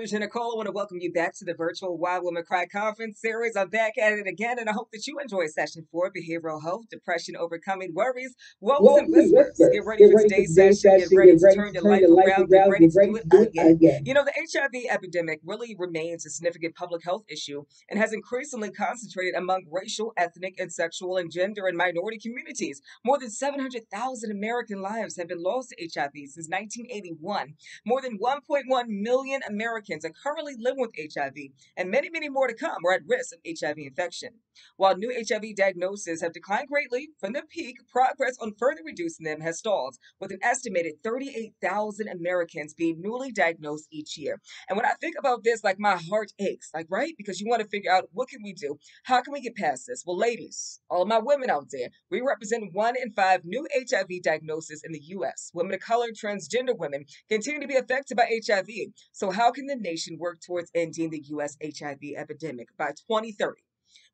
is Persia Nicole. I want to welcome you back to the virtual Why Women Cry conference series. I'm back at it again, and I hope that you enjoy session four behavioral health, depression, overcoming worries, woes, and whispers. Get ready for today's session. Get ready to turn your life around. Get ready to do it again. You know, the HIV epidemic really remains a significant public health issue and has increasingly concentrated among racial, ethnic, and sexual, and gender and minority communities. More than 700,000 American lives have been lost to HIV since 1981. More than 1.1 million Americans are currently living with HIV, and many, many more to come are at risk of HIV infection. While new HIV diagnoses have declined greatly from the peak, progress on further reducing them has stalled, with an estimated 38,000 Americans being newly diagnosed each year. And when I think about this, like my heart aches, like, right? Because you want to figure out what can we do? How can we get past this? Well, ladies, all of my women out there, we represent one in five new HIV diagnoses in the U.S. Women of color, transgender women continue to be affected by HIV. So, how can the nation work towards ending the U.S. HIV epidemic by 2030?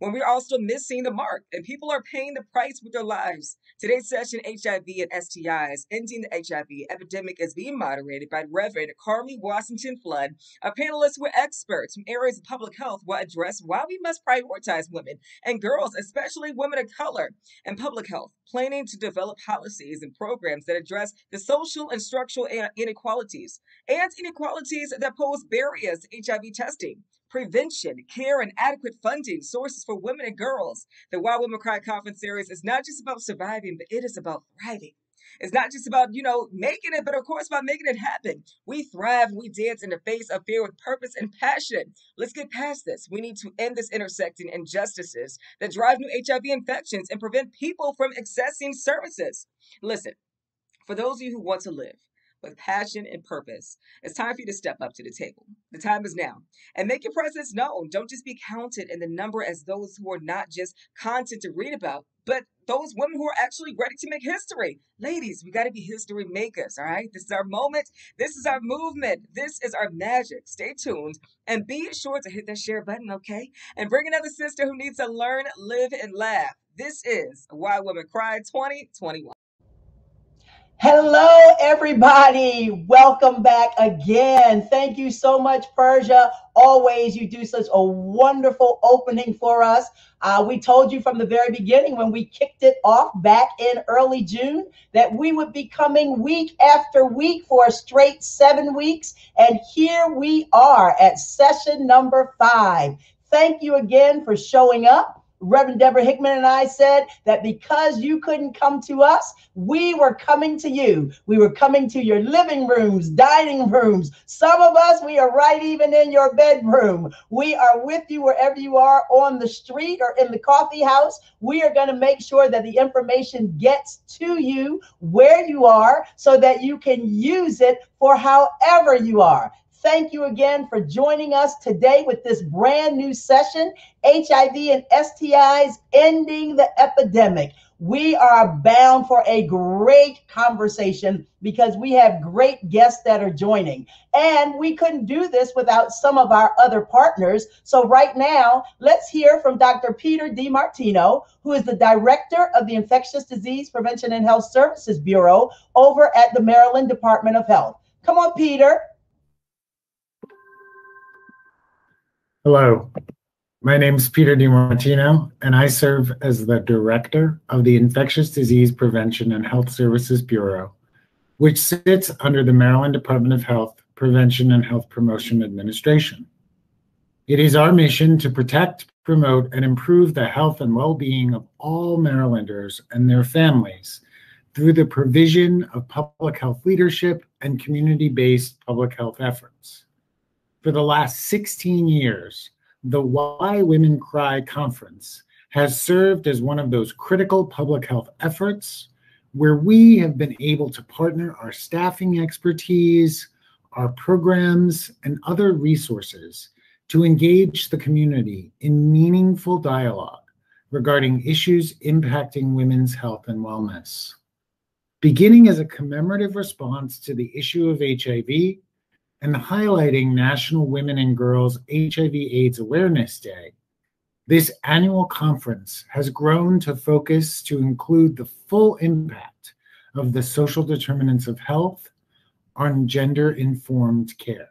When we're all still missing the mark and people are paying the price with their lives. Today's session, HIV and STIs, Ending the HIV Epidemic, is being moderated by Reverend Carmi Washington Flood. Our panelists were experts from areas of public health will address why we must prioritize women and girls, especially women of color, and public health, planning to develop policies and programs that address the social and structural inequalities and inequalities that pose barriers to HIV testing prevention, care, and adequate funding sources for women and girls. The Why Women Cry conference series is not just about surviving, but it is about thriving. It's not just about, you know, making it, but of course about making it happen. We thrive, we dance in the face of fear with purpose and passion. Let's get past this. We need to end this intersecting injustices that drive new HIV infections and prevent people from accessing services. Listen, for those of you who want to live, with passion and purpose. It's time for you to step up to the table. The time is now. And make your presence known. Don't just be counted in the number as those who are not just content to read about, but those women who are actually ready to make history. Ladies, we got to be history makers, all right? This is our moment. This is our movement. This is our magic. Stay tuned and be sure to hit that share button, okay? And bring another sister who needs to learn, live, and laugh. This is Why Women Cry 2021. Hello, everybody. Welcome back again. Thank you so much, Persia. Always, you do such a wonderful opening for us. Uh, we told you from the very beginning when we kicked it off back in early June that we would be coming week after week for a straight seven weeks. And here we are at session number five. Thank you again for showing up. Reverend Deborah Hickman and I said that because you couldn't come to us, we were coming to you. We were coming to your living rooms, dining rooms. Some of us, we are right even in your bedroom. We are with you wherever you are on the street or in the coffee house. We are going to make sure that the information gets to you where you are so that you can use it for however you are. Thank you again for joining us today with this brand new session HIV and STIs Ending the Epidemic. We are bound for a great conversation because we have great guests that are joining. And we couldn't do this without some of our other partners. So, right now, let's hear from Dr. Peter DiMartino, who is the director of the Infectious Disease Prevention and Health Services Bureau over at the Maryland Department of Health. Come on, Peter. Hello, my name is Peter DiMartino, and I serve as the Director of the Infectious Disease Prevention and Health Services Bureau, which sits under the Maryland Department of Health Prevention and Health Promotion Administration. It is our mission to protect, promote, and improve the health and well being of all Marylanders and their families through the provision of public health leadership and community based public health efforts. For the last 16 years, the Why Women Cry conference has served as one of those critical public health efforts where we have been able to partner our staffing expertise, our programs, and other resources to engage the community in meaningful dialogue regarding issues impacting women's health and wellness. Beginning as a commemorative response to the issue of HIV, and highlighting National Women and Girls HIV AIDS Awareness Day, this annual conference has grown to focus to include the full impact of the social determinants of health on gender informed care.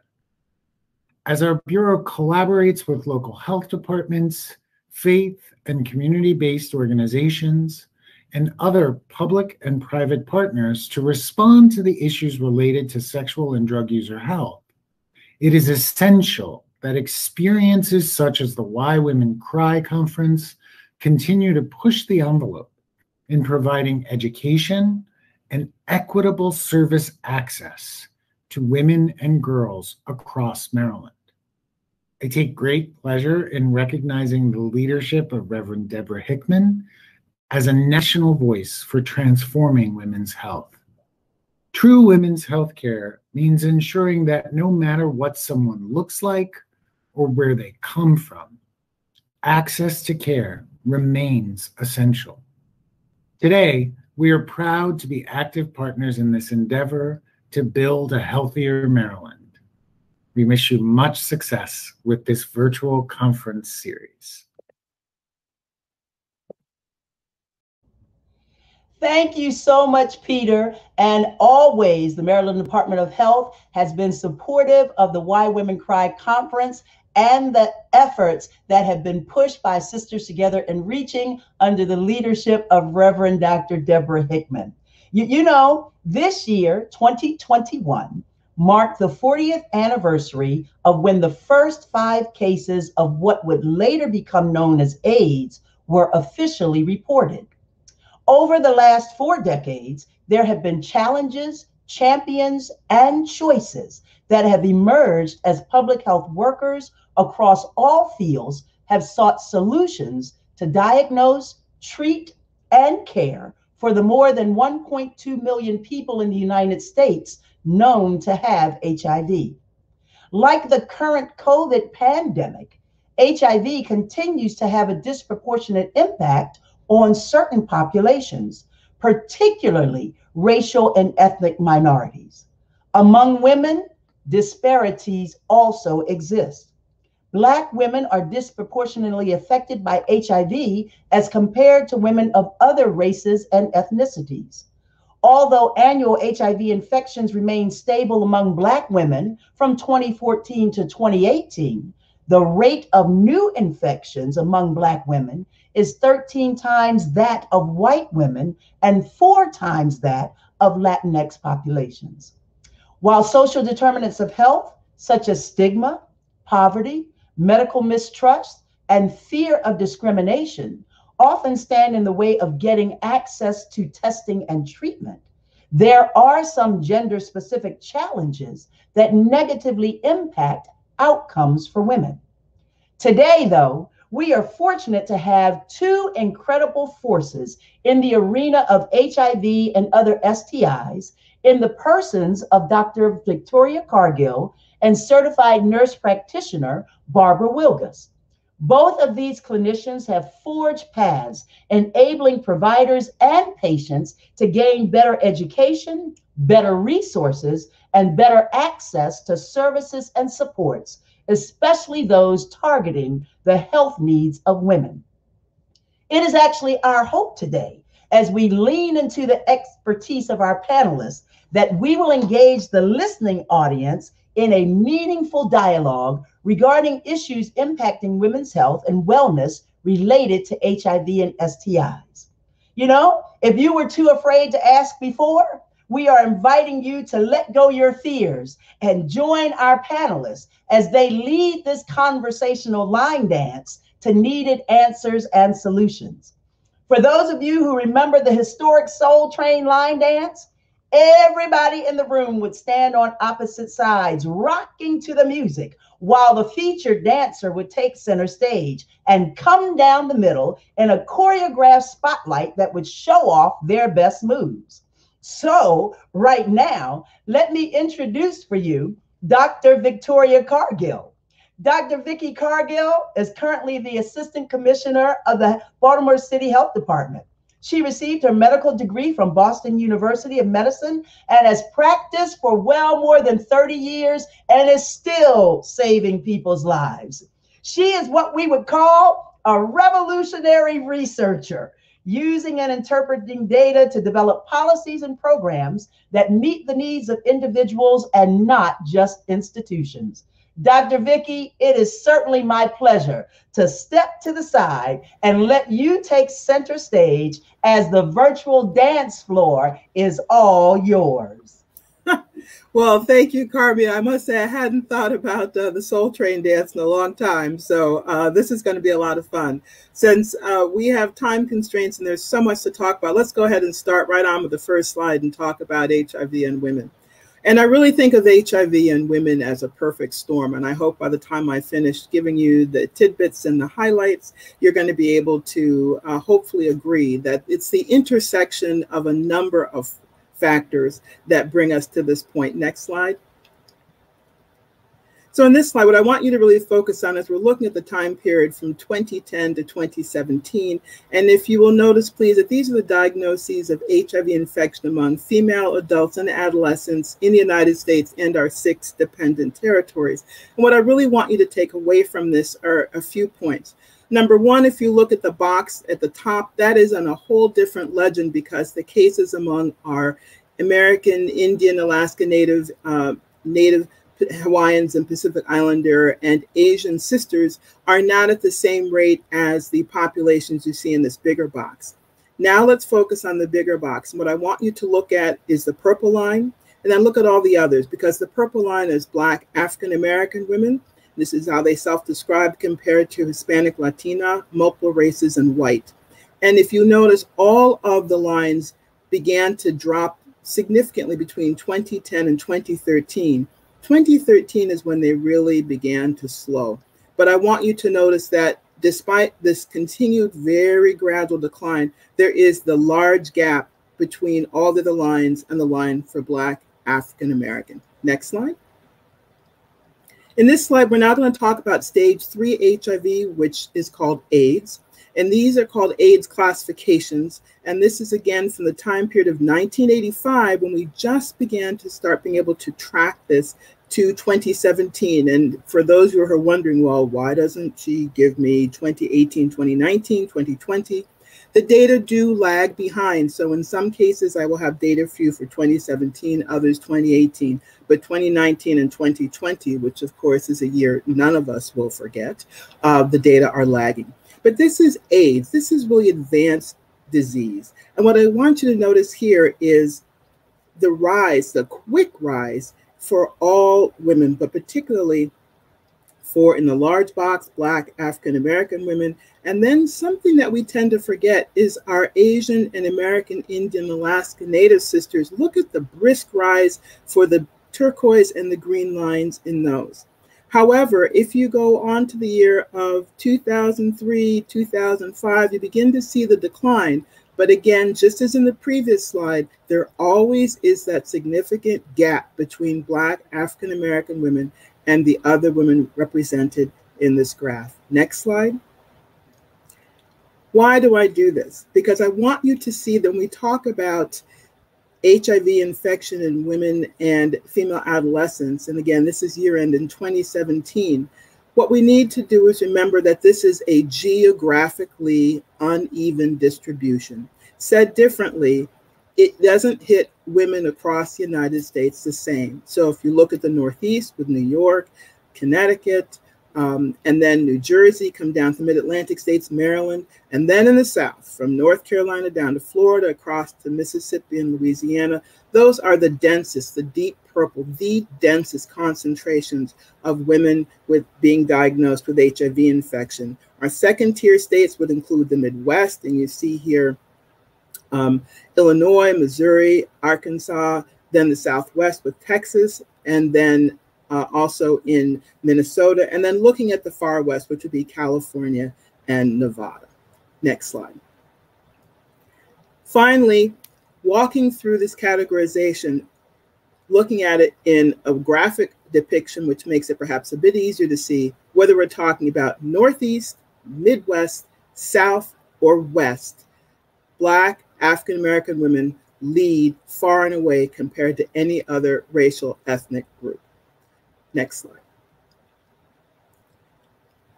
As our Bureau collaborates with local health departments, faith and community based organizations, and other public and private partners to respond to the issues related to sexual and drug user health, it is essential that experiences such as the Why Women Cry conference continue to push the envelope in providing education and equitable service access to women and girls across Maryland. I take great pleasure in recognizing the leadership of Reverend Deborah Hickman as a national voice for transforming women's health. True women's health care means ensuring that no matter what someone looks like or where they come from, access to care remains essential. Today, we are proud to be active partners in this endeavor to build a healthier Maryland. We wish you much success with this virtual conference series. Thank you so much, Peter. And always, the Maryland Department of Health has been supportive of the Why Women Cry conference and the efforts that have been pushed by Sisters Together in Reaching under the leadership of Reverend Dr. Deborah Hickman. You, you know, this year, 2021, marked the 40th anniversary of when the first five cases of what would later become known as AIDS were officially reported. Over the last four decades, there have been challenges, champions, and choices that have emerged as public health workers across all fields have sought solutions to diagnose, treat, and care for the more than 1.2 million people in the United States known to have HIV. Like the current COVID pandemic, HIV continues to have a disproportionate impact on certain populations, particularly racial and ethnic minorities. Among women, disparities also exist. Black women are disproportionately affected by HIV as compared to women of other races and ethnicities. Although annual HIV infections remain stable among Black women from 2014 to 2018, the rate of new infections among Black women is 13 times that of white women and four times that of Latinx populations. While social determinants of health, such as stigma, poverty, medical mistrust, and fear of discrimination, often stand in the way of getting access to testing and treatment. There are some gender specific challenges that negatively impact outcomes for women. Today, though, we are fortunate to have two incredible forces in the arena of HIV and other STIs in the persons of Dr. Victoria Cargill and certified nurse practitioner Barbara Wilgus. Both of these clinicians have forged paths enabling providers and patients to gain better education, better resources, and better access to services and supports especially those targeting the health needs of women. It is actually our hope today, as we lean into the expertise of our panelists, that we will engage the listening audience in a meaningful dialogue regarding issues impacting women's health and wellness related to HIV and STIs. You know, if you were too afraid to ask before, we are inviting you to let go your fears and join our panelists as they lead this conversational line dance to needed answers and solutions. For those of you who remember the historic Soul Train line dance, everybody in the room would stand on opposite sides, rocking to the music, while the featured dancer would take center stage and come down the middle in a choreographed spotlight that would show off their best moves. So, right now, let me introduce for you Dr. Victoria Cargill. Dr. Vicki Cargill is currently the Assistant Commissioner of the Baltimore City Health Department. She received her medical degree from Boston University of Medicine and has practiced for well more than 30 years and is still saving people's lives. She is what we would call a revolutionary researcher using and interpreting data to develop policies and programs that meet the needs of individuals and not just institutions. Dr. Vicki, it is certainly my pleasure to step to the side and let you take center stage as the virtual dance floor is all yours. well, thank you, Carmi. I must say I hadn't thought about uh, the Soul Train dance in a long time, so uh, this is going to be a lot of fun. Since uh, we have time constraints and there's so much to talk about, let's go ahead and start right on with the first slide and talk about HIV and women. And I really think of HIV and women as a perfect storm. And I hope by the time I finish giving you the tidbits and the highlights, you're going to be able to uh, hopefully agree that it's the intersection of a number of factors that bring us to this point. Next slide. So in this slide, what I want you to really focus on is we're looking at the time period from 2010 to 2017. And if you will notice, please, that these are the diagnoses of HIV infection among female adults and adolescents in the United States and our six dependent territories. And what I really want you to take away from this are a few points. Number one, if you look at the box at the top, that is on a whole different legend because the cases among our American, Indian, Alaska Native, uh, Native Hawaiians and Pacific Islander and Asian sisters are not at the same rate as the populations you see in this bigger box. Now let's focus on the bigger box. What I want you to look at is the purple line, and then look at all the others because the purple line is Black African American women. This is how they self describe compared to Hispanic, Latina, multiple races, and white. And if you notice, all of the lines began to drop significantly between 2010 and 2013 2013 is when they really began to slow. But I want you to notice that despite this continued very gradual decline, there is the large gap between all of the lines and the line for Black African American. Next slide. In this slide, we're now going to talk about stage three HIV, which is called AIDS. And these are called AIDS classifications. And this is again from the time period of 1985 when we just began to start being able to track this to 2017. And for those who are wondering, well, why doesn't she give me 2018, 2019, 2020? The data do lag behind. So in some cases, I will have data for you for 2017, others 2018, but 2019 and 2020, which of course is a year none of us will forget, uh, the data are lagging. But this is AIDS. This is really advanced disease. And what I want you to notice here is the rise, the quick rise for all women, but particularly for in the large box, Black African American women. And then something that we tend to forget is our Asian and American Indian Alaska Native sisters. Look at the brisk rise for the turquoise and the green lines in those. However, if you go on to the year of 2003, 2005, you begin to see the decline. But again, just as in the previous slide, there always is that significant gap between Black African American women and the other women represented in this graph. Next slide. Why do I do this? Because I want you to see that when we talk about HIV infection in women and female adolescents, and again, this is year end in 2017, what we need to do is remember that this is a geographically uneven distribution. Said differently, it doesn't hit women across the United States the same. So if you look at the Northeast with New York, Connecticut, um, and then New Jersey, come down to mid Atlantic states, Maryland, and then in the South, from North Carolina down to Florida, across to Mississippi and Louisiana. Those are the densest, the deep purple, the densest concentrations of women with being diagnosed with HIV infection. Our second tier states would include the Midwest, and you see here um, Illinois, Missouri, Arkansas, then the Southwest with Texas, and then uh, also in Minnesota, and then looking at the far west, which would be California and Nevada. Next slide. Finally, walking through this categorization, looking at it in a graphic depiction, which makes it perhaps a bit easier to see whether we're talking about Northeast, Midwest, South, or West, Black, African American women lead far and away compared to any other racial ethnic group. Next slide.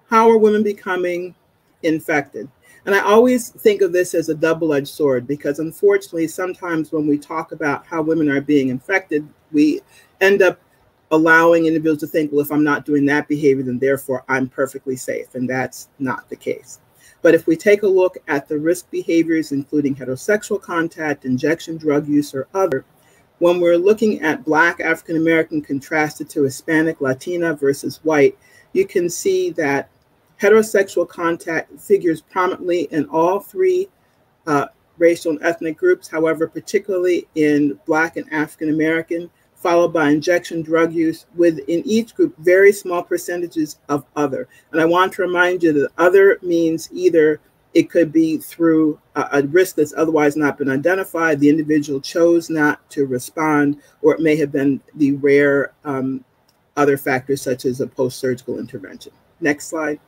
How are women becoming infected? And I always think of this as a double edged sword because unfortunately, sometimes when we talk about how women are being infected, we end up allowing individuals to think, well, if I'm not doing that behavior, then therefore I'm perfectly safe. And that's not the case. But if we take a look at the risk behaviors, including heterosexual contact, injection drug use, or other, when we're looking at Black African American contrasted to Hispanic, Latina versus white, you can see that heterosexual contact figures prominently in all three uh, racial and ethnic groups, however, particularly in Black and African American, followed by injection drug use, with in each group very small percentages of other. And I want to remind you that other means either it could be through a, a, risk that's otherwise not been identified, the individual chose not to respond, or it may have been the rare um, other factors such as a post surgical intervention. Next slide.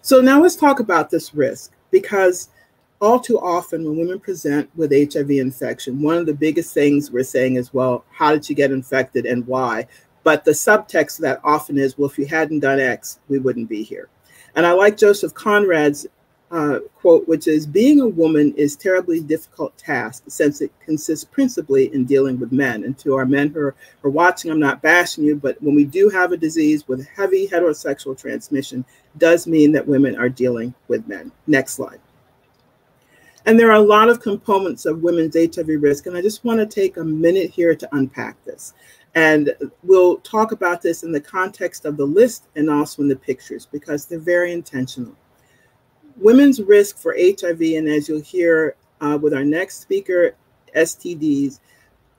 So now let's talk about this risk because all too often when women present with HIV infection, one of the biggest things we're saying is, well, how did you get infected and why? But the subtext that often is, well, if you hadn't done X, we wouldn't be here. And I like Joseph Conrad's uh, quote, which is being a woman is terribly difficult task since it consists principally in dealing with men. And to our men who are, are watching, I'm not bashing you, but when we do have a disease with heavy heterosexual transmission, does mean that women are dealing with men. Next slide. And there are a lot of components of women's HIV risk, and I just want to take a minute here to unpack this. And we'll talk about this in the context of the list and also in the pictures because they're very intentional. Women's risk for HIV, and as you'll hear uh, with our next speaker, STDs,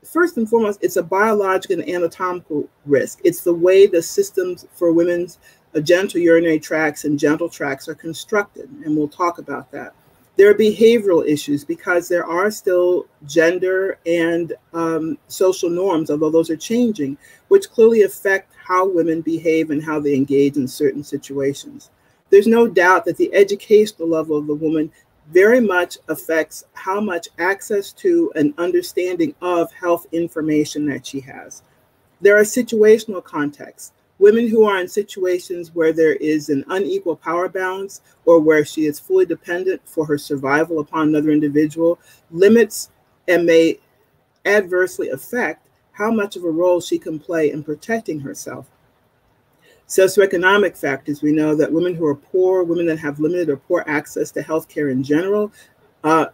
first and foremost, it's a biological and anatomical risk. It's the way the systems for women's uh, genital urinary tracts and genital tracts are constructed, and we'll talk about that. There are behavioral issues because there are still gender and um, social norms, although those are changing, which clearly affect how women behave and how they engage in certain situations. There's no doubt that the educational level of the woman very much affects how much access to and understanding of health information that she has. There are situational contexts women who are in situations where there is an unequal power balance or where she is fully dependent for her survival upon another individual limits and may adversely affect how much of a role she can play in protecting herself. Socioeconomic factors, we know that women who are poor, women that have limited or poor access to healthcare in general, uh,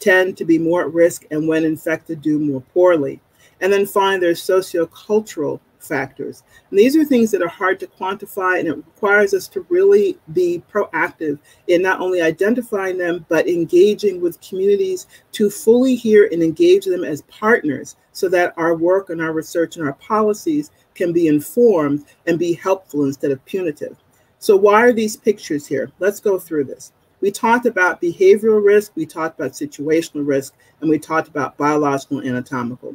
tend to be more at risk and when infected do more poorly. And then finally, there's sociocultural factors. And these are things that are hard to quantify, and it requires us to really be proactive in not only identifying them, but engaging with communities to fully hear and engage them as partners so that our work and our research and our policies can be informed and be helpful instead of punitive. So, why are these pictures here? Let's go through this. We talked about behavioral risk, we talked about situational risk, and we talked about biological and anatomical.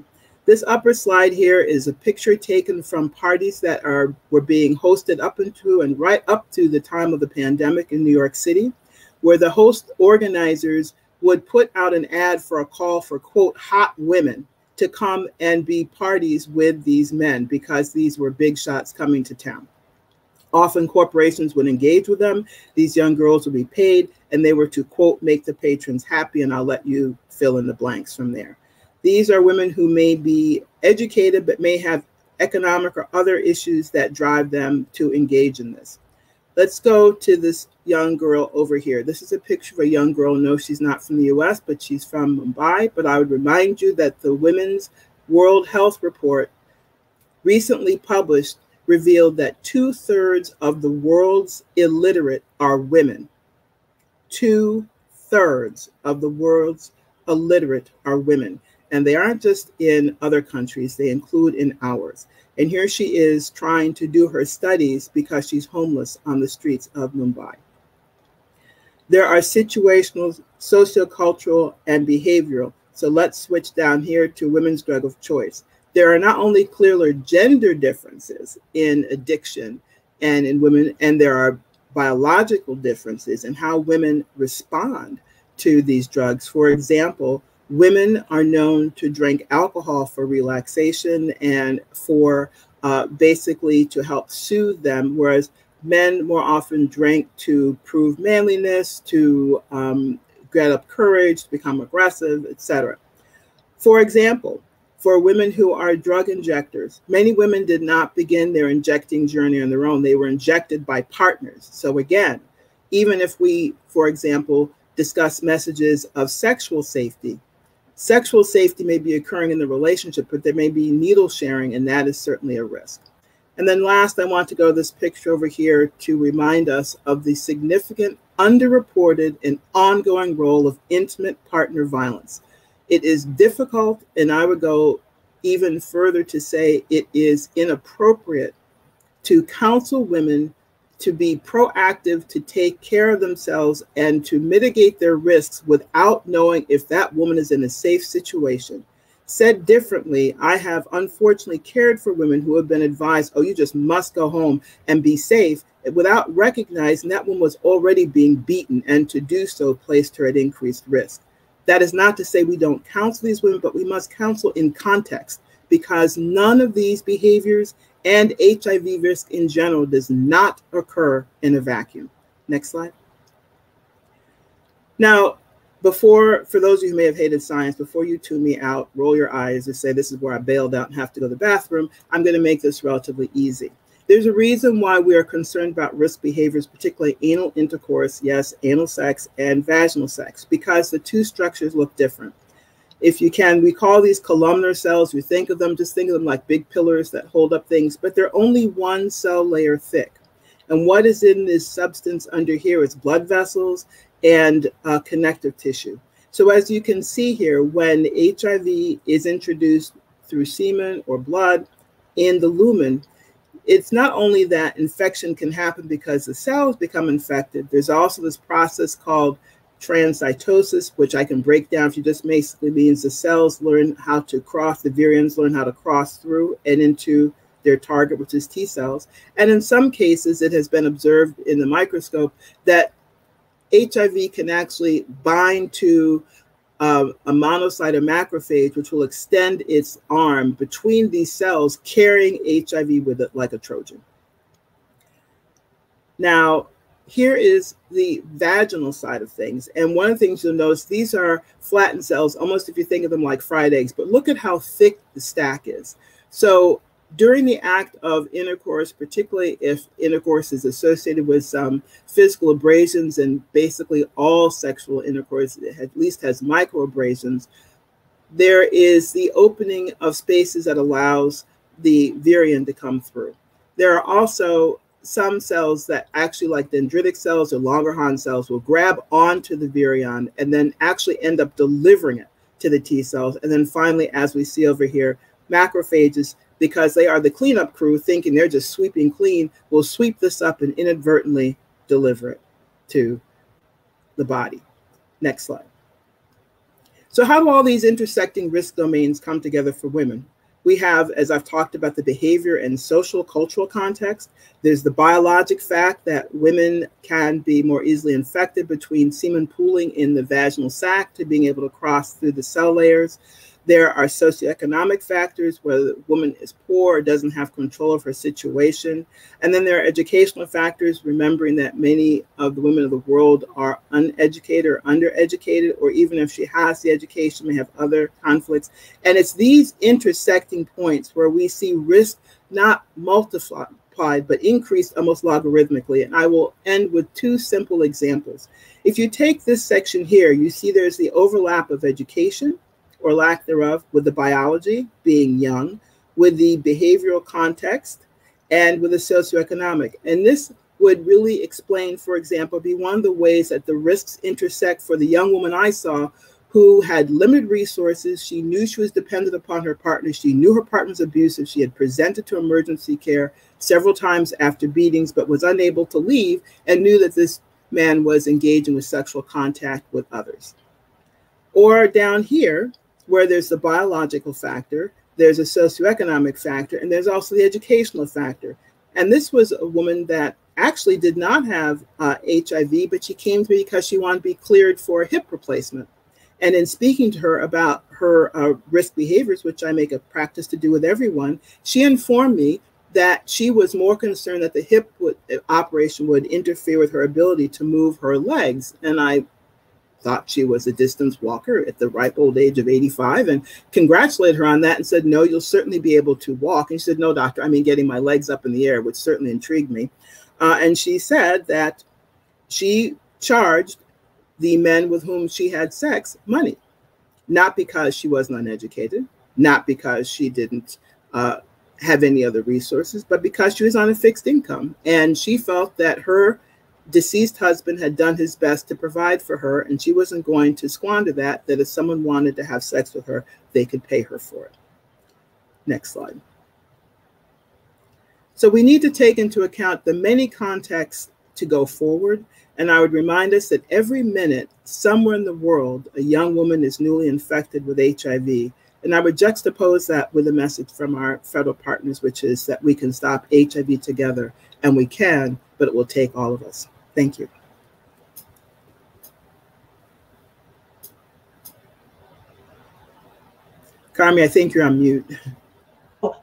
This upper slide here is a picture taken from parties that are were being hosted up into and right up to the time of the pandemic in New York City, where the host organizers would put out an ad for a call for quote hot women to come and be parties with these men because these were big shots coming to town. Often corporations would engage with them. These young girls would be paid, and they were to quote make the patrons happy. And I'll let you fill in the blanks from there. These are women who may be educated but may have economic or other issues that drive them to engage in this. Let's go to this young girl over here. This is a picture of a young girl. No, she's not from the US, but she's from Mumbai. But I would remind you that the Women's World Health Report recently published revealed that two thirds of the world's illiterate are women. Two thirds of the world's illiterate are women. And they aren't just in other countries, they include in ours. And here she is trying to do her studies because she's homeless on the streets of Mumbai. There are situational, sociocultural, and behavioral. So let's switch down here to women's drug of choice. There are not only clearer gender differences in addiction and in women, and there are biological differences in how women respond to these drugs. For example, Women are known to drink alcohol for relaxation and for uh, basically to help soothe them, whereas men more often drink to prove manliness, to um, get up courage, to become aggressive, etc. For example, for women who are drug injectors. Many women did not begin their injecting journey on their own. They were injected by partners. So again, even if we, for example, discuss messages of sexual safety, sexual safety may be occurring in the relationship, but there may be needle sharing, and that is certainly a risk. And then last, I want to go to this picture over here to remind us of the significant underreported and ongoing role of intimate partner violence. It is difficult, and I would go even further to say it is inappropriate to counsel women to be proactive, to take care of themselves, and to mitigate their risks without knowing if that woman is in a safe situation. Said differently, I have unfortunately cared for women who have been advised, oh, you just must go home and be safe, without recognizing that woman was already being beaten, and to do so placed her at increased risk. That is not to say we don't counsel these women, but we must counsel in context because none of these behaviors and HIV risk in general does not occur in a vacuum. Next slide. Now, before, for those of you who may have hated science, before you tune me out, roll your eyes and say, this is where I bailed out and have to go to the bathroom, I'm going to make this relatively easy. There's a reason why we are concerned about risk behaviors, particularly anal intercourse, yes, anal sex and vaginal sex, because the two structures look different. If you can, we call these columnar cells. You think of them, just think of them like big pillars that hold up things, but they're only one cell layer thick. And what is in this substance under here is blood vessels and uh, connective tissue. So as you can see here, when HIV is introduced through semen or blood in the lumen, it's not only that infection can happen because the cells become infected, there's also this process called transcytosis, which I can break down. If just basically means the cells learn how to cross, the virions learn how to cross through and into their target, which is T cells. And in some cases, it has been observed in the microscope that HIV can actually bind to uh, a monocyte or macrophage, which will extend its arm between these cells, carrying HIV with it like a Trojan. Now, here is the vaginal side of things. And one of the things you'll notice, these are flattened cells, almost if you think of them like fried eggs, but look at how thick the stack is. So during the act of intercourse, particularly if intercourse is associated with some physical abrasions, and basically all sexual intercourse at least has microabrasions, there is the opening of spaces that allows the virion to come through. There are also some cells that actually, like dendritic cells or longer Langerhans cells, will grab onto the virion and then actually end up delivering it to the T cells. And then finally, as we see over here, macrophages because they are the cleanup crew thinking they're just sweeping clean, will sweep this up and inadvertently deliver it to the body. Next slide. So how do all these intersecting risk domains come together for women? We have, as I've talked about, the behavior and social cultural context. There's the biologic fact that women can be more easily infected between semen pooling in the vaginal sac to being able to cross through the cell layers. There are socioeconomic factors, whether the woman is poor or doesn't have control of her situation. And then there are educational factors, remembering that many of the women of the world are uneducated or undereducated, or even if she has the education, may have other conflicts. And it's these intersecting points where we see risk not multiplied, but increased almost logarithmically. And I will end with two simple examples. If you take this section here, you see there's the overlap of education or lack thereof with the biology, being young, with the behavioral context, and with the socioeconomic. And this would really explain, for example, be one of the ways that the risks intersect for the young woman I saw who had limited resources. She knew she was dependent upon her partner. She knew her partner was abusive. She had presented to emergency care several times after beatings, but was unable to leave and knew that this man was engaging with sexual contact with others. Or down here, where there's the biological factor, there's a socioeconomic factor, and there's also the educational factor. And this was a woman that actually did not have uh, HIV, but she came to me because she wanted to be cleared for a hip replacement. And in speaking to her about her uh, risk behaviors, which I make a practice to do with everyone, she informed me that she was more concerned that the hip would, uh, operation would interfere with her ability to move her legs. And I thought she was a distance walker at the ripe old age of 85 and congratulated her on that and said, No, you'll certainly be able to walk. And she said, No, doctor, I mean getting my legs up in the air, which certainly intrigued me. Uh, and she said that she charged the men with whom she had sex money, not because she wasn't uneducated, not because she didn't uh, have any other resources, but because she was on a fixed income. And she felt that her deceased husband had done his best to provide for her, and she wasn't going to squander that, that if someone wanted to have sex with her, they could pay her for it. Next slide. So we need to take into account the many contexts to go forward. And I would remind us that every minute, somewhere in the world, a young woman is newly infected with HIV. And I would juxtapose that with a message from our federal partners, which is that we can stop HIV together, and we can, but it will take all of us. Thank you. Carmi, I think you're on mute.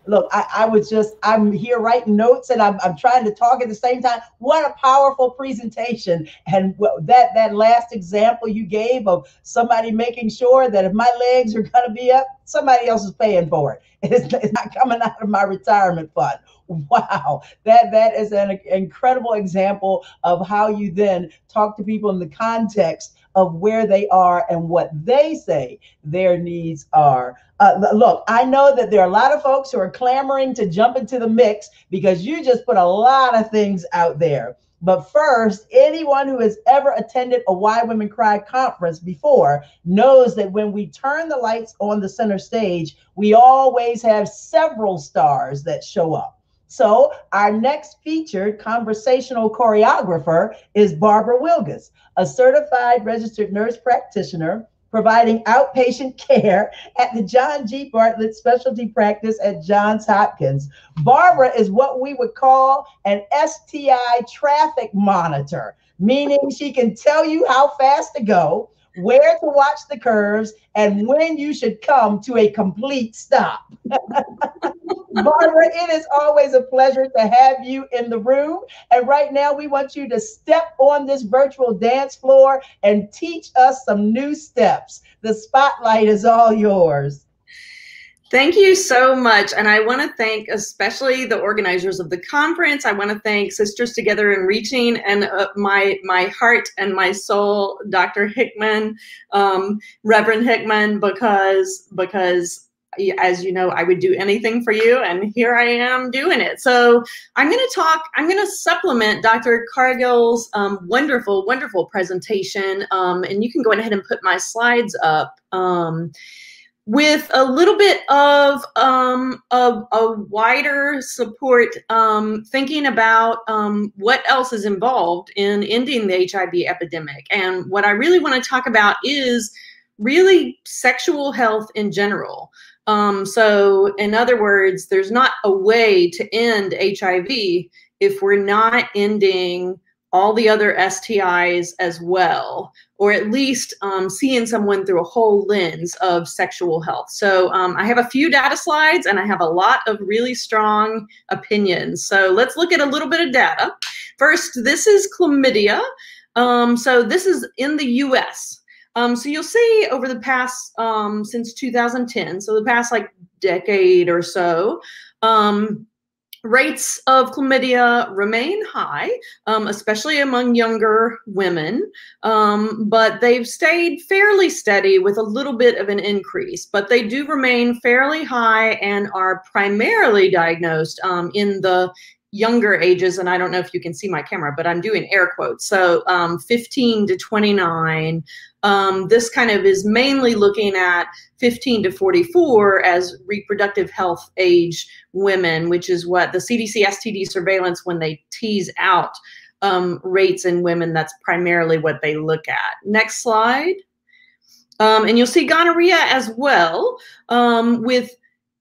Look, I, I was just, I'm here writing notes and I'm, I'm trying to talk at the same time. What a powerful presentation. And that, that last example you gave of somebody making sure that if my legs are going to be up, somebody else is paying for it. It's, it's not coming out of my retirement fund. Wow, that that is an incredible example of how you then talk to people in the context of where they are and what they say their needs are. Uh, look, I know that there are a lot of folks who are clamoring to jump into the mix because you just put a lot of things out there. But first, anyone who has ever attended a Why Women Cry conference before knows that when we turn the lights on the center stage, we always have several stars that show up. So, our next featured conversational choreographer is Barbara Wilgus, a certified registered nurse practitioner providing outpatient care at the John G. Bartlett Specialty Practice at Johns Hopkins. Barbara is what we would call an STI traffic monitor, meaning she can tell you how fast to go, where to watch the curves, and when you should come to a complete stop. Barbara, it is always a pleasure to have you in the room. And right now, we want you to step on this virtual dance floor and teach us some new steps. The spotlight is all yours. Thank you so much. And I want to thank especially the organizers of the conference. I want to thank Sisters Together in Reaching and uh, my, my heart and my soul, Dr. Hickman, um, Reverend Hickman, because, because as you know, I would do anything for you, and here I am doing it. So I'm going to talk, I'm going to supplement Dr. Cargill's um, wonderful, wonderful presentation, um, and you can go ahead and put my slides up. Um, with a little bit of um, a, a, wider support, um, thinking about um, what else is involved in ending the HIV epidemic. And what I really want to talk about is really sexual health in general. Um, so, in other words, there's not a way to end HIV if we're not ending all the other STIs as well, or at least um, seeing someone through a whole lens of sexual health. So um, I have a few data slides and I have a lot of really strong opinions. So let's look at a little bit of data. First, this is chlamydia. Um, so this is in the US. Um, so you'll see over the past, um, since 2010, so the past like decade or so, um, rates of chlamydia remain high, um, especially among younger women, um, but they've stayed fairly steady with a little bit of an increase. But they do remain fairly high and are primarily diagnosed um, in the younger ages, and I don't know if you can see my camera, but I'm doing air quotes. So um, 15 to 29. Um, this kind of is mainly looking at 15 to 44 as reproductive health age women, which is what the CDC STD surveillance, when they tease out um, rates in women, that's primarily what they look at. Next slide. Um, and you'll see gonorrhea as well um, with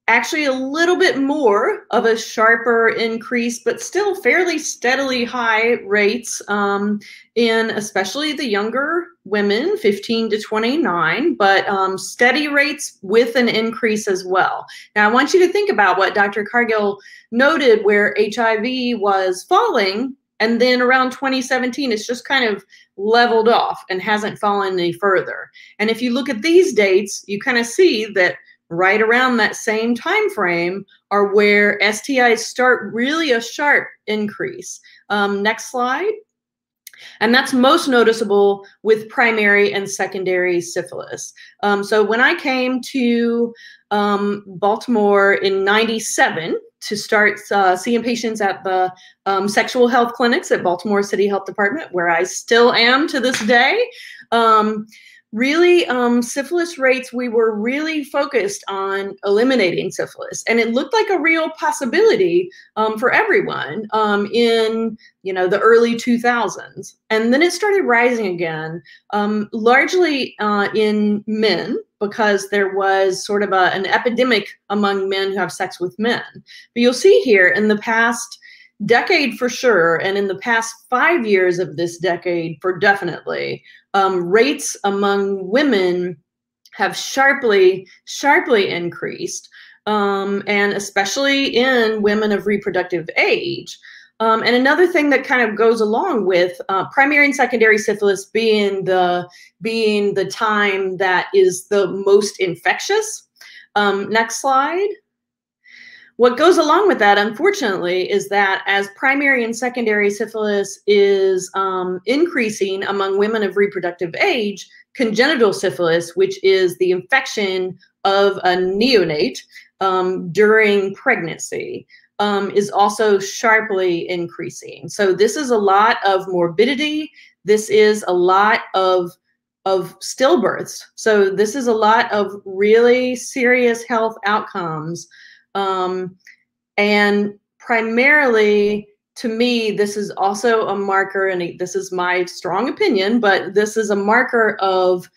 actually a little bit more of a sharper increase, but still fairly steadily high rates um, in especially the younger women, 15 to 29, but um, steady rates with an increase as well. Now, I want you to think about what Dr. Cargill noted where HIV was falling And then around 2017, it's just kind of leveled off and hasn't fallen any further. And if you look at these dates, you kind of see that right around that same time frame are where STIs start really a sharp increase. Um, next slide. And that's most noticeable with primary and secondary syphilis. Um, so when I came to um, Baltimore in 97 to start uh, seeing patients at the um, sexual health clinics at Baltimore City Health Department, where I still am to this day, um, really um, syphilis rates we were really focused on eliminating syphilis and it looked like a real possibility um, for everyone um, in you know the early 2000s and then it started rising again um, largely uh, in men because there was sort of a, an epidemic among men who have sex with men. But you'll see here in the past decade for sure, and in the past five years of this decade for definitely, um, rates among women have sharply, sharply increased, um, and especially in women of reproductive age. Um, and another thing that kind of goes along with uh, primary and secondary syphilis being the being the time that is the most infectious. Um, next slide. What goes along with that, unfortunately, is that as primary and secondary syphilis is um, increasing among women of reproductive age, congenital syphilis, which is the infection of a neonate um, during pregnancy, um, is also sharply increasing. So this is a lot of morbidity. This is a lot of of stillbirths. So this is a lot of really serious health outcomes um, and primarily, to me, this is also a marker, and this is my strong opinion, but this is a marker of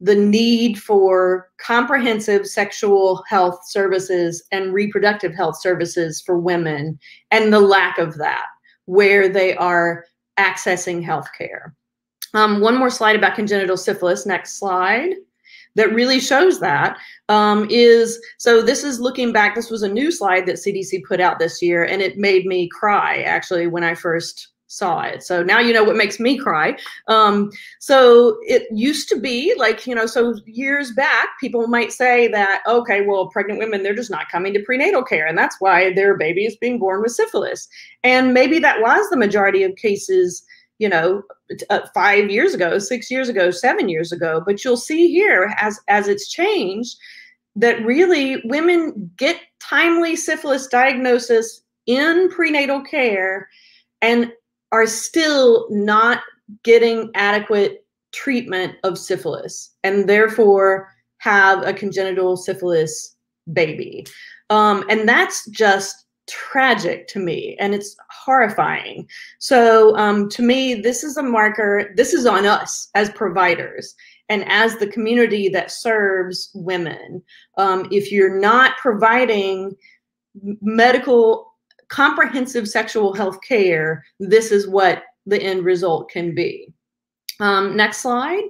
the need for comprehensive sexual health services and reproductive health services for women and the lack of that where they are accessing health care. Um, one more slide about congenital syphilis. Next slide that really shows that um, is so this is looking back this was a new slide that cdc put out this year and it made me cry actually when i first saw it. So now you know what makes me cry. Um, so it used to be like you know so years back people might say that okay well pregnant women they're just not coming to prenatal care and that's why their baby is being born with syphilis. And maybe that was the majority of cases you know uh, five years ago six years ago seven years ago but you'll see here as as it's changed that really women get timely syphilis diagnosis in prenatal care and are still not getting adequate treatment of syphilis and therefore have a congenital syphilis baby. Um, and that's just tragic to me and it's horrifying. So um, to me, this is a marker, this is on us as providers and as the community that serves women. Um, if you're not providing medical, comprehensive sexual health care, this is what the end result can be. Um, next slide.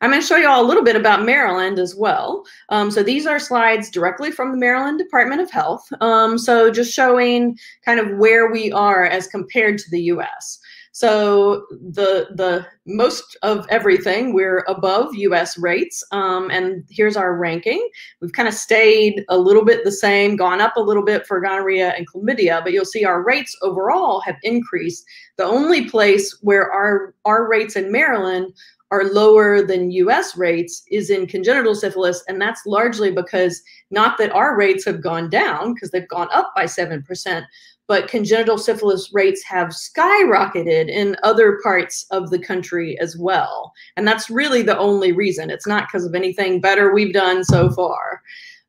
I'm going to show you all a little bit about Maryland as well. Um, so these are slides directly from the Maryland Department of Health. Um, so just showing kind of where we are as compared to the US. So the the most of everything we're above U.S. rates, um, and here's our ranking. We've kind of stayed a little bit the same, gone up a little bit for gonorrhea and chlamydia, but you'll see our rates overall have increased. The only place where our our rates in Maryland are lower than US rates is in congenital syphilis. And that's largely because not that our rates have gone down, because they've gone up by 7%, but congenital syphilis rates have skyrocketed in other parts of the country as well. And that's really the only reason. It's not because of anything better we've done so far.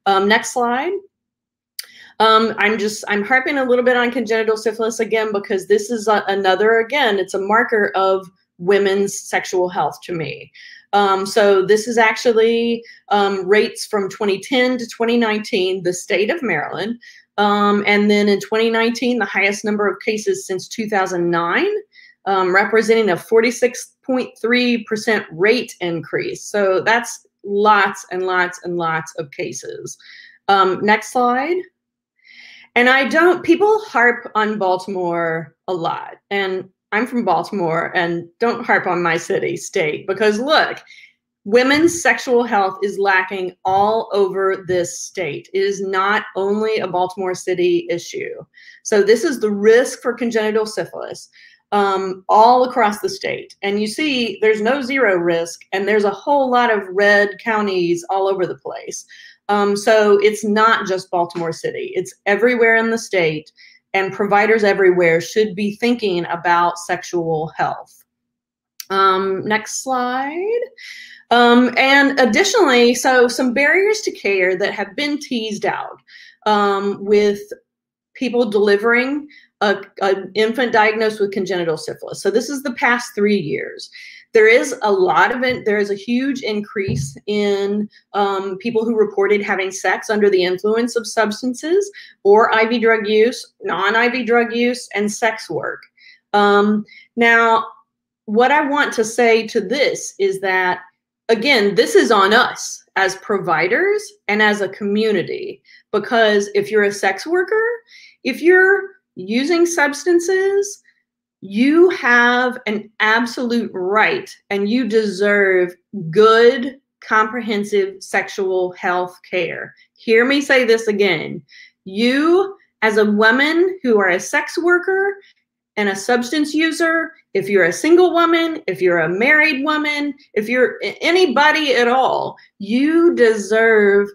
Um, next slide. Um, I'm just, I'm harping a little bit on congenital syphilis again, because this is a, another, again, it's a marker of women's sexual health to me. Um, so this is actually um, rates from 2010 to 2019, the state of Maryland. Um, and then in 2019, the highest number of cases since 2009, um, representing a 46.3% rate increase. So that's lots and lots and lots of cases. Um, next slide. And I don't, people harp on Baltimore a lot. And I'm from Baltimore, and don't harp on my city, state, because look, women's sexual health is lacking all over this state. It is not only a Baltimore City issue. So, this is the risk for congenital syphilis um, all across the state. And you see, there's no zero risk, and there's a whole lot of red counties all over the place. Um, so, it's not just Baltimore City, it's everywhere in the state and providers everywhere should be thinking about sexual health. Um, next slide. Um, and additionally, so some barriers to care that have been teased out um, with people delivering an infant diagnosed with congenital syphilis. So this is the past three years there is a lot of it. There is a huge increase in um, people who reported having sex under the influence of substances or IV drug use, non IV drug use, and sex work. Um, now, what I want to say to this is that, again, this is on us as providers and as a community. Because if you're a sex worker, if you're using substances, you have an absolute right and you deserve good, comprehensive sexual health care. Hear me say this again. You, as a woman who are a sex worker and a substance user, if you're a single woman, if you're a married woman, if you're anybody at all, you deserve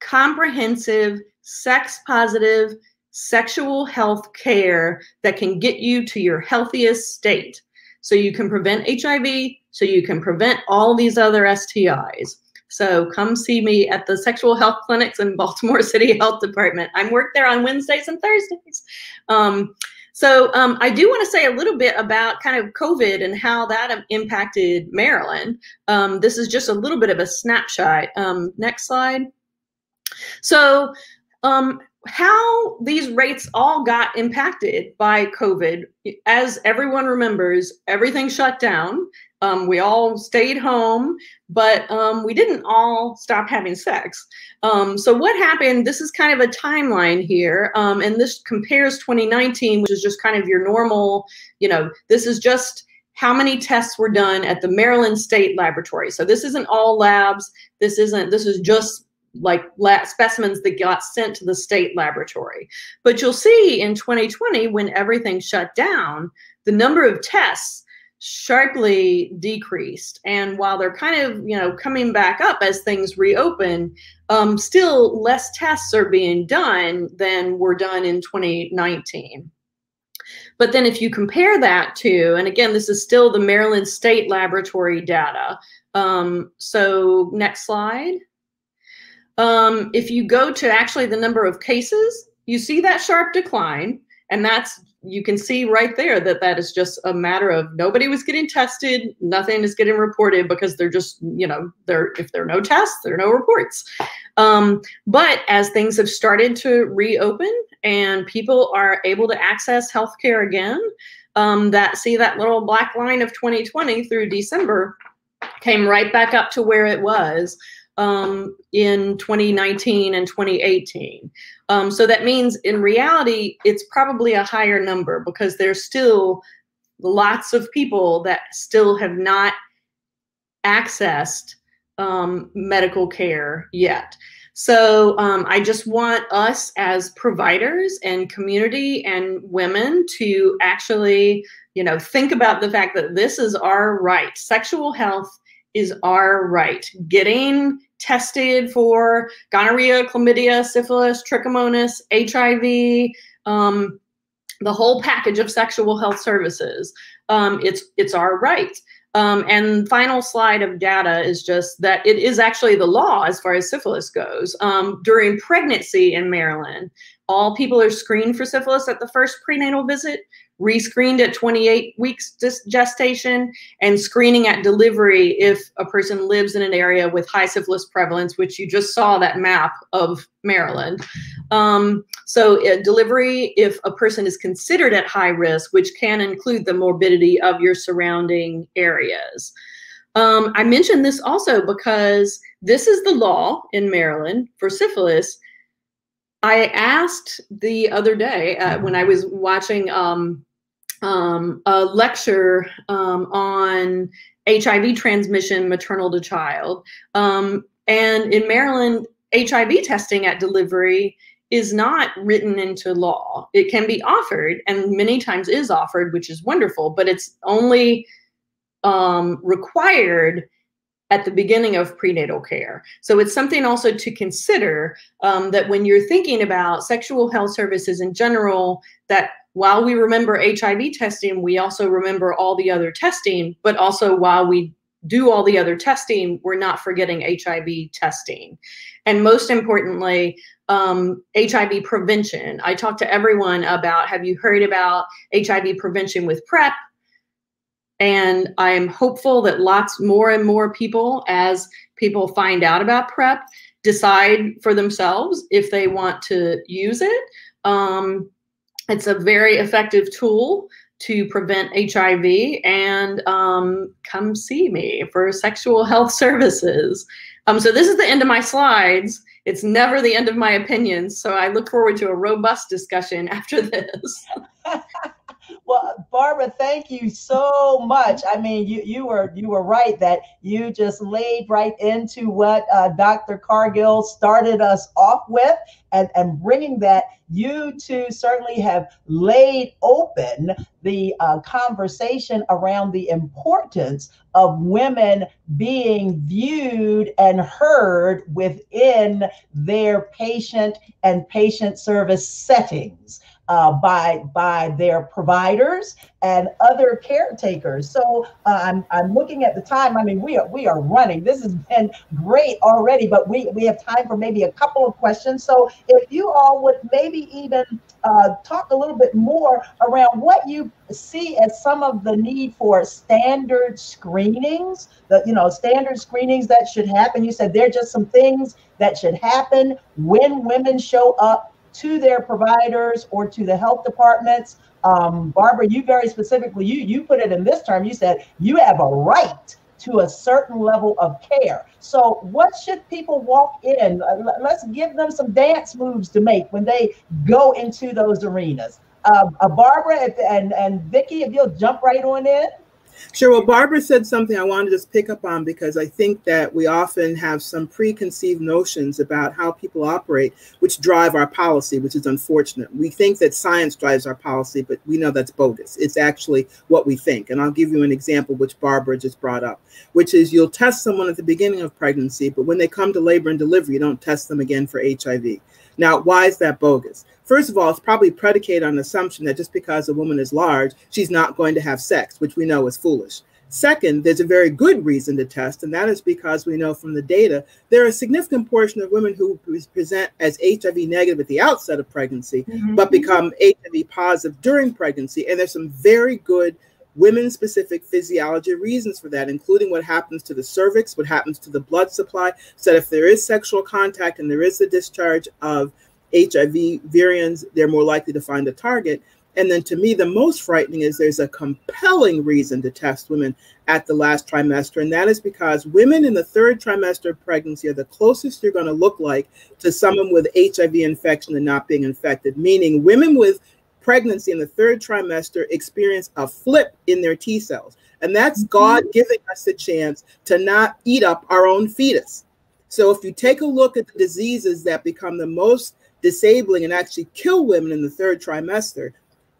comprehensive, sex positive, sexual health care that can get you to your healthiest state. So you can prevent HIV, so you can prevent all these other STIs. So come see me at the sexual health clinics in Baltimore City Health Department. I'm work there on Wednesdays and Thursdays. Um, so um, I do want to say a little bit about kind of COVID and how that impacted Maryland. Um, this is just a little bit of a snapshot. Um, next slide. So um, how these rates all got impacted by COVID. As everyone remembers, everything shut down. Um, we all stayed home, but um, we didn't all stop having sex. Um, so, what happened? This is kind of a timeline here, um, and this compares 2019, which is just kind of your normal, you know, this is just how many tests were done at the Maryland State Laboratory. So, this isn't all labs. This isn't, this is just like specimens that got sent to the state laboratory. But you'll see in 2020, when everything shut down, the number of tests sharply decreased. And while they're kind of, you know, coming back up as things reopen, um, still less tests are being done than were done in 2019. But then if you compare that to, and again, this is still the Maryland State Laboratory data. Um, so next slide. Um, if you go to actually the number of cases, you see that sharp decline. And that's, you can see right there that that is just a matter of nobody was getting tested, nothing is getting reported because they're just, you know, there, if there are no tests, there are no reports. Um, but as things have started to reopen and people are able to access healthcare again, um, that see that little black line of 2020 through December came right back up to where it was um, in 2019 and 2018. Um, so that means in reality, it's probably a higher number because there's still lots of people that still have not accessed um, medical care yet. So um, I just want us as providers and community and women to actually, you know, think about the fact that this is our right. Sexual health is our right. Getting tested for gonorrhea, chlamydia, syphilis, trichomonas, HIV, um, the whole package of sexual health services. Um, it's it's our right. Um, and final slide of data is just that it is actually the law as far as syphilis goes. Um, during pregnancy in Maryland, all people are screened for syphilis at the first prenatal visit rescreened at 28 weeks gestation, and screening at delivery if a person lives in an area with high syphilis prevalence, which you just saw that map of Maryland. Um, so, at delivery, if a person is considered at high risk, which can include the morbidity of your surrounding areas. Um, I mention this also because this is the law in Maryland for syphilis. I asked the other day uh, when I was watching um, um, a lecture um, on HIV transmission, maternal to child. Um, and in Maryland, HIV testing at delivery is not written into law. It can be offered, and many times is offered, which is wonderful, but it's only um, required at the beginning of prenatal care. So it's something also to consider um, that when you're thinking about sexual health services in general, that while we remember HIV testing, we also remember all the other testing, but also while we do all the other testing, we're not forgetting HIV testing. And most importantly, um, HIV prevention. I talk to everyone about have you heard about HIV prevention with PrEP? And I'm hopeful that lots more and more people, as people find out about PrEP, decide for themselves if they want to use it. Um, it's a very effective tool to prevent HIV and um, come see me for sexual health services. Um, so this is the end of my slides. It's never the end of my opinions. So I look forward to a robust discussion after this. Well, Barbara, thank you so much. I mean, you you were you were right that you just laid right into what uh, Dr. Cargill started us off with, and and bringing that. You two certainly have laid open the uh, conversation around the importance of women being viewed and heard within their patient and patient service settings uh, by by their providers and other caretakers. So uh, I'm I'm looking at the time. I mean, we are we are running. This has been great already, but we we have time for maybe a couple of questions. So if you all would maybe even uh, talk a little bit more around what you see as some of the need for standard screenings, the you know standard screenings that should happen. You said there are just some things that should happen when women show up to their providers or to the health departments. Um, Barbara, you very specifically, you you put it in this term. You said you have a right to a certain level of care. So, what should people walk in? Uh, let's give them some dance moves to make when they go into those arenas. Uh, uh, Barbara and and Vicki, if you'll jump right on in. Sure. Well, Barbara said something I wanted to just pick up on because I think that we often have some preconceived notions about how people operate, which drive our policy, which is unfortunate. We think that science drives our policy, but we know that's bogus. It's actually what we think. And I'll give you an example, which Barbara just brought up, which is you'll test someone at the beginning of pregnancy, but when they come to labor and delivery, you don't test them again for HIV. Now, why is that bogus? First of all, it's probably predicated on the assumption that just because a woman is large, she's not going to have sex, which we know is foolish. Second, there's a very good reason to test, and that is because we know from the data there are a significant portion of women who present as HIV negative at the outset of pregnancy, mm-hmm. but become HIV positive during pregnancy. And there's some very good women specific physiology reasons for that, including what happens to the cervix, what happens to the blood supply. So, if there is sexual contact and there is a discharge of HIV virions, they're more likely to find a target. And then to me, the most frightening is there's a compelling reason to test women at the last trimester. And that is because women in the third trimester of pregnancy are the closest you're going to look like to someone with HIV infection and not being infected, meaning women with pregnancy in the third trimester experience a flip in their T cells. And that's mm-hmm. God giving us a chance to not eat up our own fetus. So if you take a look at the diseases that become the most disabling and actually kill women in the third trimester.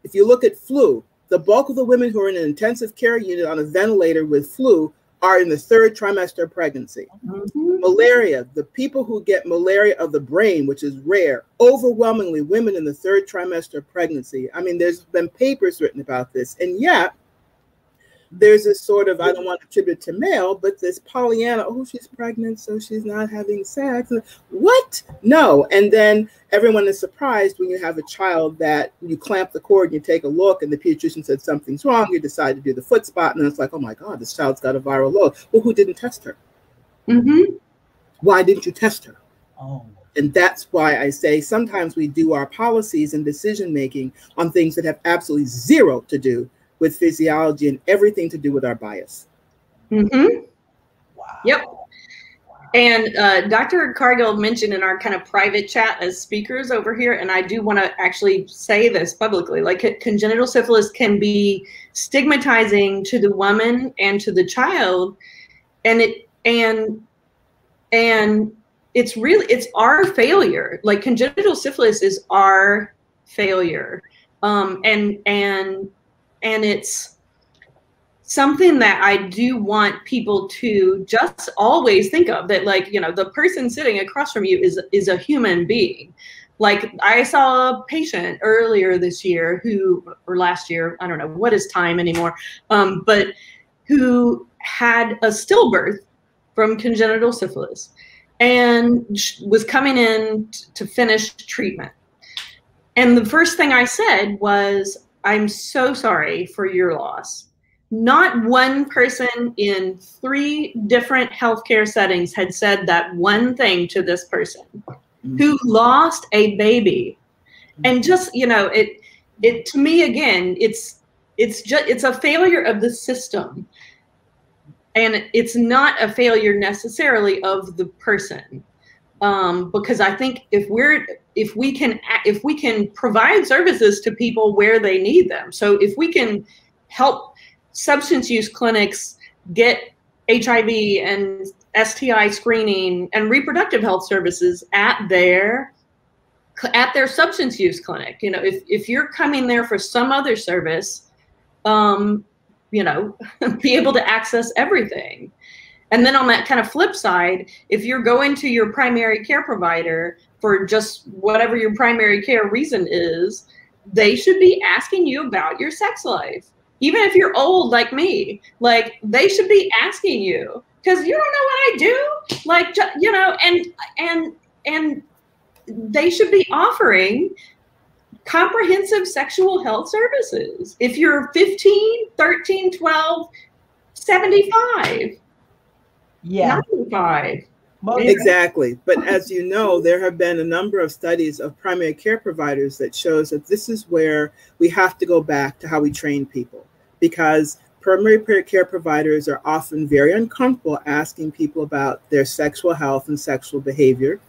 If you look at flu, the bulk of the women who are in an intensive care unit on a ventilator with flu are in the third trimester of pregnancy. Mm-hmm. Malaria, the people who get malaria of the brain, which is rare, overwhelmingly women in the third trimester of pregnancy. I mean, there's been papers written about this. And yet, there's this sort of I don't want to attribute to male, but this Pollyanna, oh, she's pregnant, so she's not having sex. What? No. And then everyone is surprised when you have a child that you clamp the cord and you take a look, and the pediatrician said something's wrong. You decide to do the foot spot, and it's like, oh my God, this child's got a viral load. Well, who didn't test her? Mm-hmm. Why didn't you test her? Oh. And that's why I say sometimes we do our policies and decision making on things that have absolutely zero to do with physiology and everything to do with our bias. Mm-hmm. Wow. Yep. And uh, Dr. Cargill mentioned in our kind of private chat as speakers over here, and I do want to actually say this publicly like congenital syphilis can be stigmatizing to the woman and to the child. And it, and, and it's really, it's our failure. Like congenital syphilis is our failure. Um, and, and, and it's, something that I do want people to just always think of that like, you know, the person sitting across from you is is a human being. Like I saw a patient earlier this year who or last year, I don't know what is time anymore, um, but who had a stillbirth from congenital syphilis and was coming in to finish treatment. And the first thing I said was, I'm so sorry for your loss. Not one person in three different healthcare settings had said that one thing to this person mm-hmm. who lost a baby. And just you know it it to me again it's it's just it's a failure of the system. And it's not a failure necessarily of the person. Um, because i think if we're if we can if we can provide services to people where they need them so if we can help substance use clinics get HIV and STI screening and reproductive health services at their at their substance use clinic. You know, if if you're coming there for some other service, um, you know, be able to access everything. And then on that kind of flip side, if you're going to your primary care provider for just whatever your primary care reason is, they should be asking you about your sex life even if you're old like me, like they should be asking you because you don't know what I do. Like, you know, and, and, and they should be offering comprehensive sexual health services. If you're 15, 13, 12, 75. Yeah. 95. Exactly. But as you know, there have been a number of studies of primary care providers that shows that this is where we have to go back to how we train people because primary care providers are often very uncomfortable asking people about their sexual health and sexual behavior.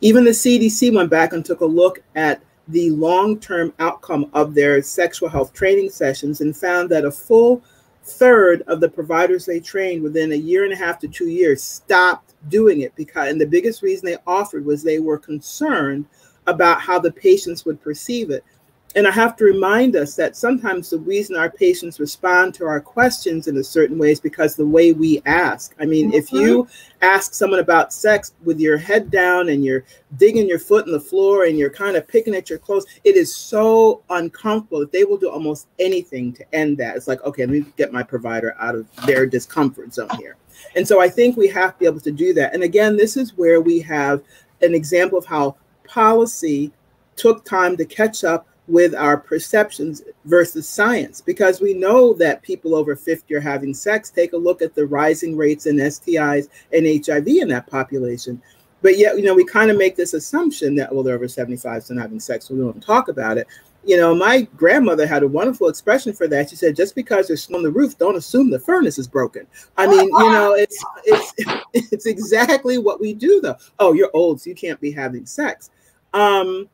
Even the CDC went back and took a look at the long term outcome of their sexual health training sessions and found that a full third of the providers they trained within a year and a half to two years stopped doing it because and the biggest reason they offered was they were concerned about how the patients would perceive it and I have to remind us that sometimes the reason our patients respond to our questions in a certain way is because the way we ask. I mean, mm-hmm. if you ask someone about sex with your head down and you're digging your foot in the floor and you're kind of picking at your clothes, it is so uncomfortable that they will do almost anything to end that. It's like, okay, let me get my provider out of their discomfort zone here. And so I think we have to be able to do that. And again, this is where we have an example of how policy took time to catch up with our perceptions versus science because we know that people over 50 are having sex. Take a look at the rising rates in STIs and HIV in that population. But yet, you know, we kind of make this assumption that, well, they're over 75, so having sex, so we don't talk about it. You know, my grandmother had a wonderful expression for that. She said, just because there's snow on the roof, don't assume the furnace is broken. I mean, you know, it's it's it's exactly what we do though. Oh, you're old, so you can't be having sex. Um,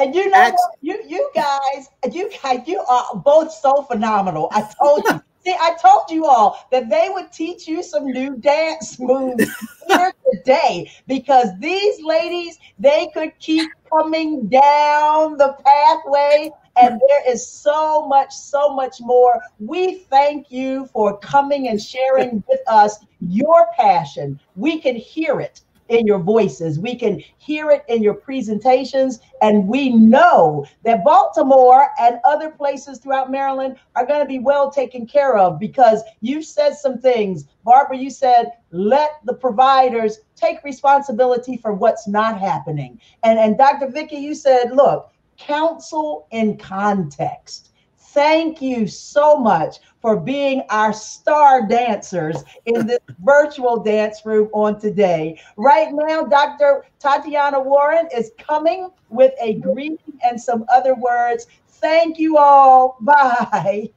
and you know, you you guys, you guys, you are both so phenomenal. I told you. See, I told you all that they would teach you some new dance moves here today because these ladies, they could keep coming down the pathway and there is so much, so much more. We thank you for coming and sharing with us your passion. We can hear it in your voices. We can hear it in your presentations. And we know that Baltimore and other places throughout Maryland are going to be well taken care of because you said some things. Barbara, you said, let the providers take responsibility for what's not happening. And, and Dr. Vicki, you said, look, counsel in context. Thank you so much for being our star dancers in this virtual dance room on today. Right now, Dr. Tatiana Warren is coming with a greeting and some other words. Thank you all. Bye.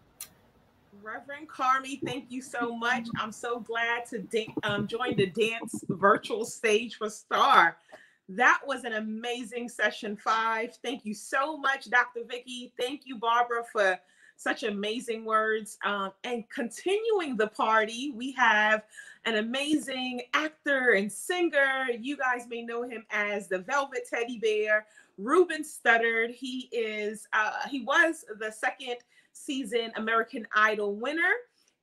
Reverend Carmi, thank you so much. I'm so glad to um, join the dance virtual stage for Star. That was an amazing session five. Thank you so much, Dr. Vicky. Thank you, Barbara, for such amazing words. Um, and continuing the party, we have an amazing actor and singer. You guys may know him as the Velvet Teddy Bear, Ruben Studdard. He is uh, he was the second season American Idol winner.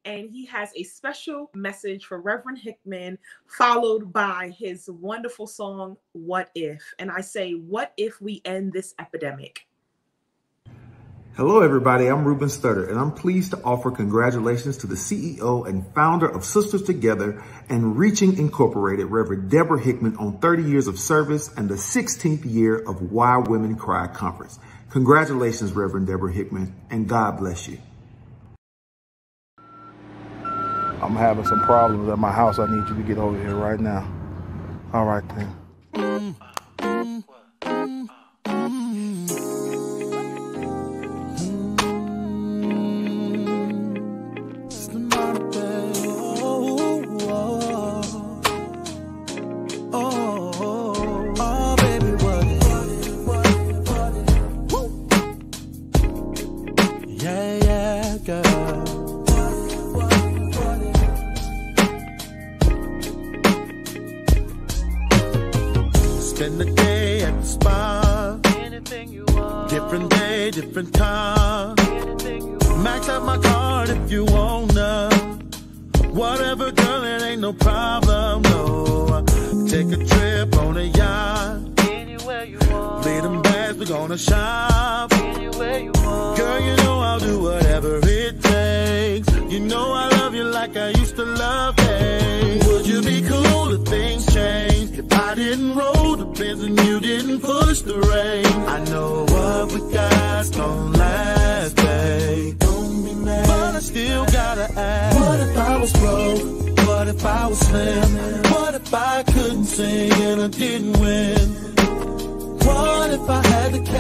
And he has a special message for Reverend Hickman, followed by his wonderful song, What If? And I say, What if we end this epidemic? Hello, everybody. I'm Ruben Studdard, and I'm pleased to offer congratulations to the CEO and founder of Sisters Together and Reaching Incorporated, Reverend Deborah Hickman, on 30 years of service and the 16th year of Why Women Cry Conference. Congratulations, Reverend Deborah Hickman, and God bless you. I'm having some problems at my house. I need you to get over here right now. All right, then. Mm.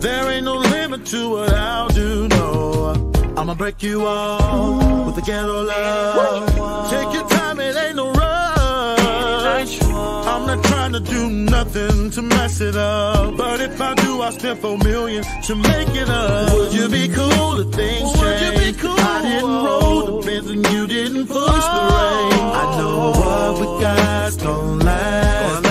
There ain't no limit to what I'll do, no. I'ma break you off with a ghetto love. Take your time, it ain't no rush. I'm not trying to do nothing to mess it up. But if I do, I'll spend four million to make it up. Would you be cool if things change? Would you be cool? I didn't roll the Benz and you didn't push the rain. I know what we got don't last.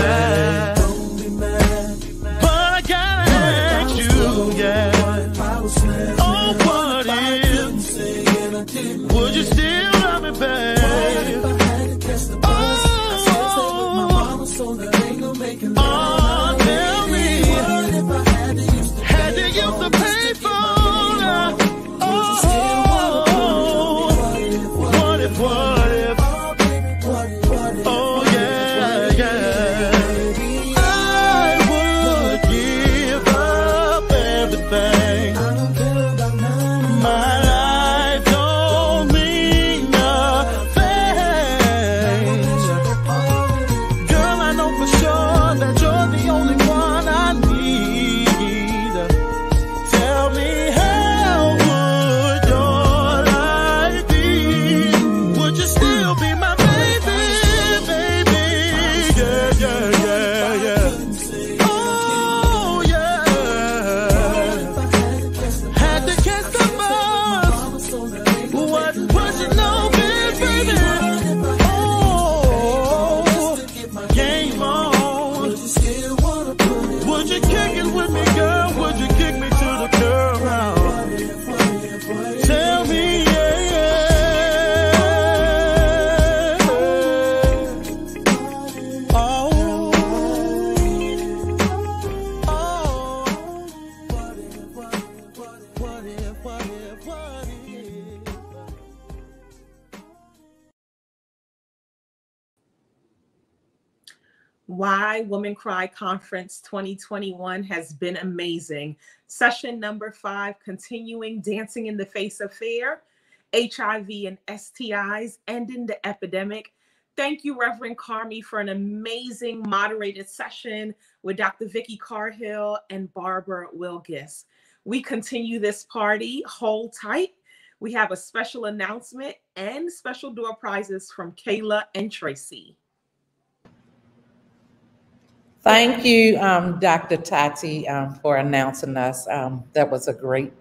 Why Women Cry Conference 2021 has been amazing. Session number five, continuing dancing in the face of fear, HIV and STIs, ending the epidemic. Thank you, Reverend Carmi, for an amazing moderated session with Dr. Vicki Cargill and Barbara Wilgus. We continue this party. Hold tight. We have a special announcement and special door prizes from Kayla and Tracy. Thank you, um, Dr. Tati, um, for announcing us. Um, that was a great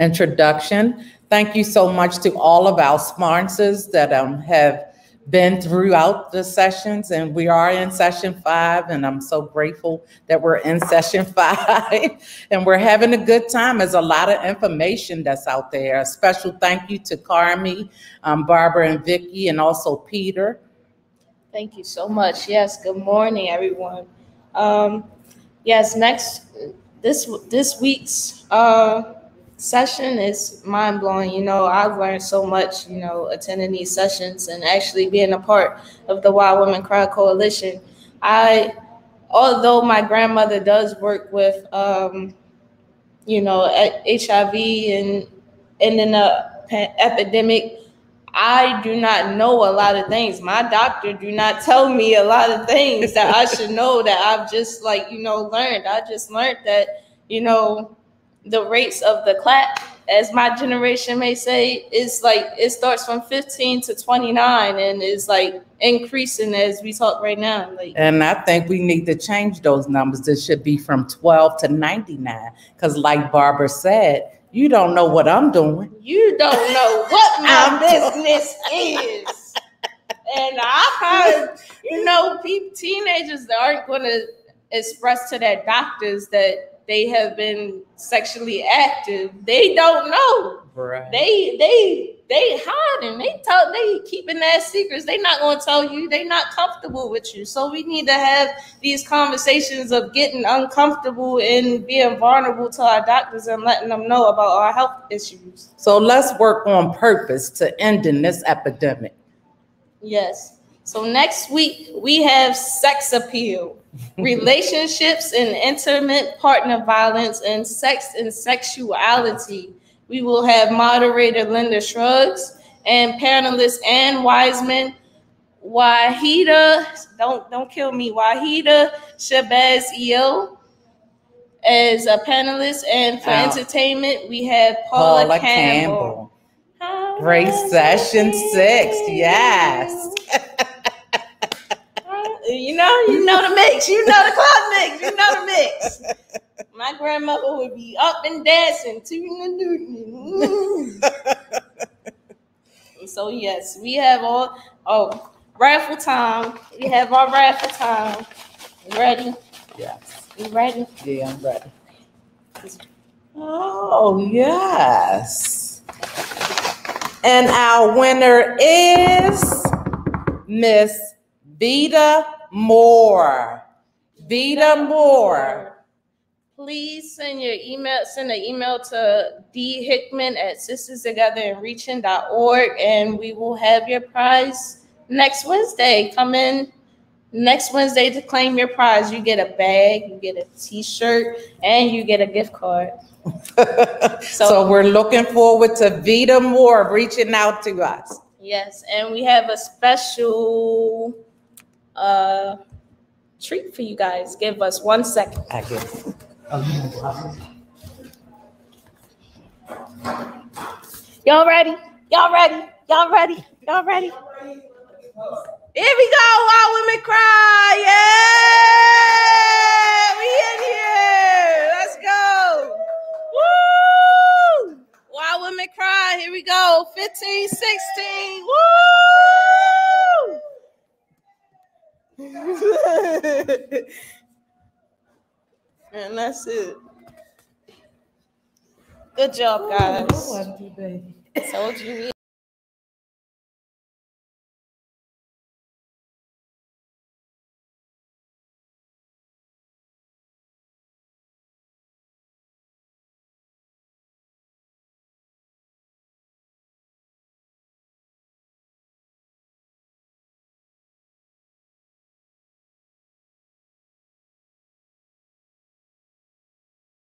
introduction. Thank you so much to all of our sponsors that um, have been throughout the sessions, and we are in session five, and I'm so grateful that we're in session five, and we're having a good time. There's a lot of information that's out there. A special thank you to Carmi, um, Barbara, and Vicki, and also Peter. Thank you so much. Yes, good morning, everyone. Um, yes, next this this week's uh, session is mind blowing. You know, I've learned so much. You know, attending these sessions and actually being a part of the Why Women Cry Coalition. I, although my grandmother does work with, um, you know, HIV and and in the epidemic I do not know a lot of things. My doctor do not tell me a lot of things that I should know that I've just like, you know, learned. I just learned that, you know, the rates of the clap, as my generation may say, is like it starts from 15 to 29 and is like increasing as we talk right now. Like And I think we need to change those numbers. It should be from 12 to 99. Because like Barbara said, you don't know what I'm doing. You don't know what my business is. And I've heard, you know, people, teenagers that aren't going to express to their doctors that they have been sexually active. They don't know. Right. They they they hiding. They tell they keeping their secrets. They not gonna tell you. They not comfortable with you. So we need to have these conversations of getting uncomfortable and being vulnerable to our doctors and letting them know about our health issues. So let's work on purpose to ending this epidemic. Yes. So next week we have sex appeal, relationships and intimate partner violence, and sex and sexuality. We will have moderator Linda Shrugs and panelist Ann Wiseman, Wahida, don't don't kill me, Wahida Shabazz Eo as a panelist, and for Wow. entertainment we have Paula, Paula Campbell. Campbell. Great session six. Yes. You know, you know the mix. You know the club mix. You know the mix. My grandmother would be up and dancing. so yes, we have all oh raffle time. We have our raffle time. You ready? Yes. You ready? Yeah, I'm ready. Oh, yes. And our winner is Miss Vita Moore. Vita Moore. Please send your email, send an email to D Hickman at sisterstogetherandreaching.org and we will have your prize next Wednesday. Come in next Wednesday to claim your prize. You get a bag, you get a t-shirt, and you get a gift card. So we're looking forward to Vita Moore reaching out to us. Yes, and we have a special uh treat for you guys. Give us one second. I guess. Y'all ready? Y'all ready? Y'all ready? Y'all ready? Here we go, Why Women Cry. Yeah! We in here. Let's go. Woo! Why Women Cry. Here we go. 15, 16. Woo! and that's it. Good job, guys. Told you